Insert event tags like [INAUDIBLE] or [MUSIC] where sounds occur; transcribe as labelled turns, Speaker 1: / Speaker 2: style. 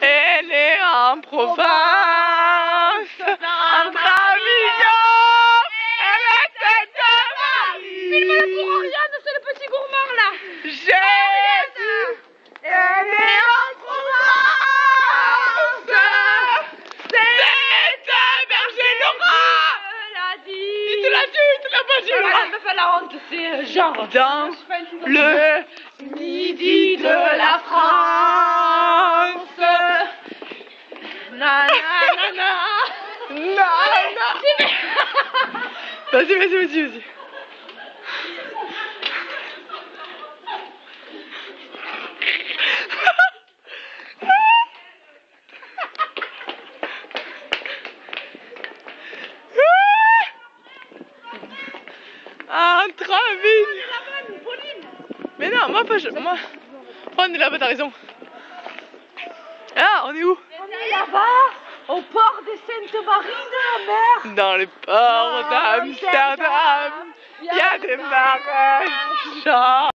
Speaker 1: Elle est en province, entre Avignon et la tête de
Speaker 2: Filme-le pour
Speaker 1: Marie.
Speaker 2: Oriane, c'est le petit gourmand là
Speaker 1: Jésus, elle est en province. C'est un berger Laura.
Speaker 2: l'a
Speaker 1: Il
Speaker 2: dit
Speaker 1: te l'a dit, il te l'a pas dit.
Speaker 2: Voilà,
Speaker 1: Laura.
Speaker 2: elle me fait la honte, c'est euh, genre
Speaker 1: Dans le
Speaker 2: Na na na na
Speaker 1: Non, non. [LAUGHS] Vas-y, vas-y, vas-y, vas-y. [LAUGHS] Ah, Entre Avignon. Mais non, moi pas je. Moi. On est là-bas, t'as raison. Ah, on est où?
Speaker 2: Est là-bas, au port des Saintes Maries de la mer
Speaker 1: Dans le port d'Amsterdam. Il y a des marins.